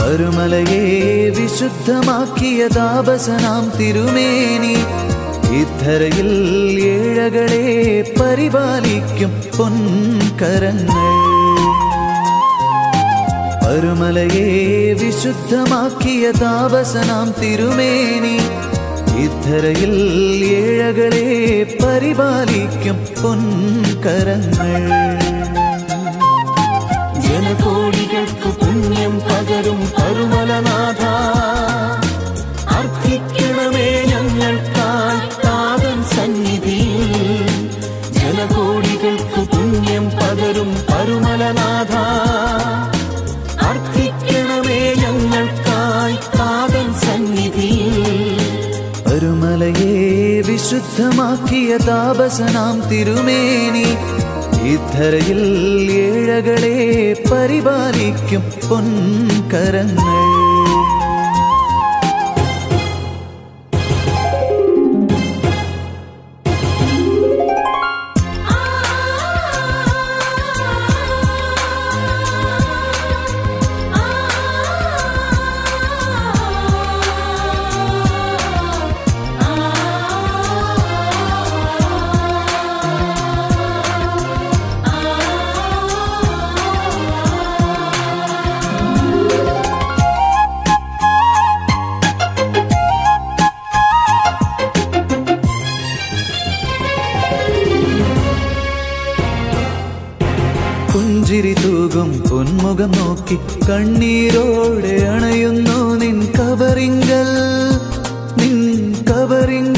പരുമലയെ വിശുദ്ധമാക്കിയ താപസനാം തിരുമേനി ഇത്തരയിൽ ഏഴകളെ പരിപാലിക്കും പൊൻകരങ്ങൾ. പരുമലയെ വിശുദ്ധമാക്കിയ താപസനാം തിരുമേനി ഇത്തരയിൽ ഏഴകളെ പരിപാലിക്കും പൊൻകരങ്ങൾ. പകരും പരുമലനാഥ അർത്ഥിക്കണമേ ഞങ്ങൾക്കായി താതൻ സന്നിധിയിൽ. ജനകോടികൾക്ക് പുണ്യം പകരും പരുമലനാഥ അർത്ഥിക്കണമേ ഞങ്ങൾക്കായി താതൻ സന്നിധിയിൽ. പരുമലയെ വിശുദ്ധമാക്കിയ താപസനാം തിരുമേനി. ഇത്തരയിൽ ഏഴകളെ പരിപാലിക്കും പൊൻകരങ്ങൾ. പുഞ്ചിരി തൂകും പൊന്മുഖം നോക്കി കണ്ണീരോടെ അണയുന്നു നിൻ കബറിങ്കൽ നിൻ കബറിങ്കൽ